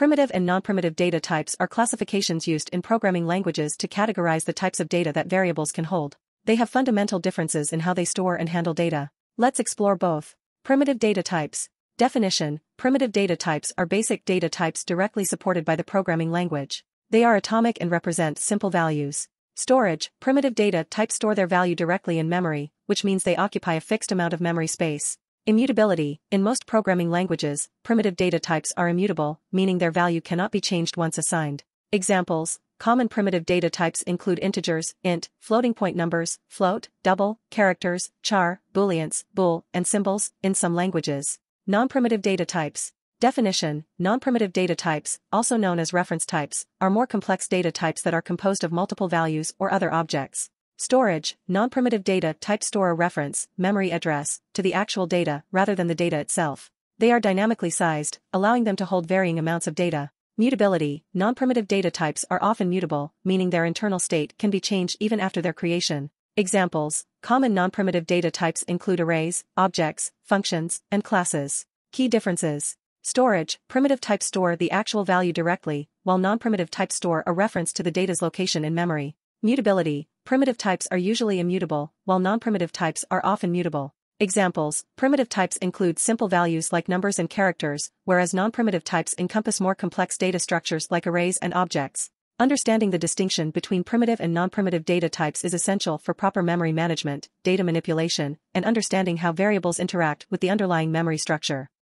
Primitive and non-primitive data types are classifications used in programming languages to categorize the types of data that variables can hold. They have fundamental differences in how they store and handle data. Let's explore both. Primitive data types. Definition Primitive data types are basic data types directly supported by the programming language. They are atomic and represent simple values. Storage Primitive data types store their value directly in memory, which means they occupy a fixed amount of memory space. Immutability In most programming languages, primitive data types are immutable, meaning their value cannot be changed once assigned. Examples Common primitive data types include integers, int, floating point numbers, float, double, characters, char, booleans, bool, and symbols, in some languages. Non-primitive data types. Definition, non-primitive data types, also known as reference types, are more complex data types that are composed of multiple values or other objects. Storage, non-primitive data types store a reference, memory address, to the actual data rather than the data itself. They are dynamically sized, allowing them to hold varying amounts of data. Mutability, non-primitive data types are often mutable, meaning their internal state can be changed even after their creation. Examples, common non-primitive data types include arrays, objects, functions, and classes. Key differences. Storage, primitive types store the actual value directly, while non-primitive types store a reference to the data's location in memory. Mutability, primitive types are usually immutable, while non-primitive types are often mutable. Examples, primitive types include simple values like numbers and characters, whereas non-primitive types encompass more complex data structures like arrays and objects. Understanding the distinction between primitive and non-primitive data types is essential for proper memory management, data manipulation, and understanding how variables interact with the underlying memory structure.